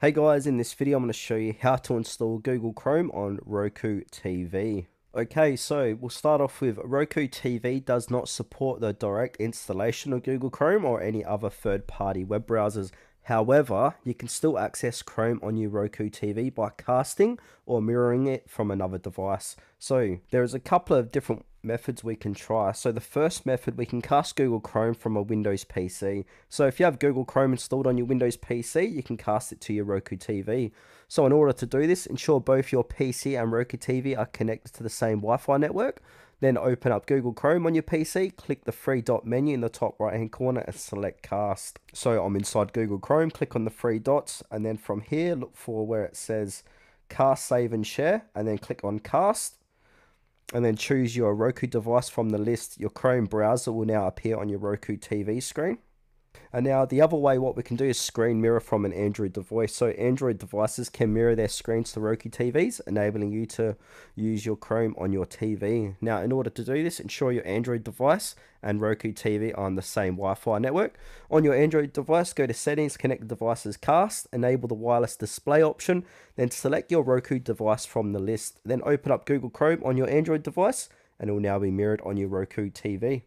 Hey guys, in this video I'm going to show you how to install Google Chrome on Roku TV. Okay, so we'll start off with Roku TV does not support the direct installation of Google Chrome or any other third-party web browsers. However, you can still access Chrome on your Roku TV by casting or mirroring it from another device. So there's a couple of different methods we can try. So the first method, we can cast Google Chrome from a Windows PC. So if you have Google Chrome installed on your Windows PC, you can cast it to your Roku TV. So in order to do this, ensure both your PC and Roku TV are connected to the same Wi-Fi network. Then open up Google Chrome on your PC, click the three dot menu in the top right hand corner and select cast. So I'm inside Google Chrome, click on the three dots and then from here look for where it says cast, save and share and then click on cast and then choose your Roku device from the list. Your Chrome browser will now appear on your Roku TV screen. And now the other way what we can do is screen mirror from an Android device. So Android devices can mirror their screens to Roku TVs, enabling you to use your Chrome on your TV. Now in order to do this, ensure your Android device and Roku TV are on the same Wi-Fi network. On your Android device, go to settings, connect device's cast, enable the wireless display option, then select your Roku device from the list. Then open up Google Chrome on your Android device and it will now be mirrored on your Roku TV.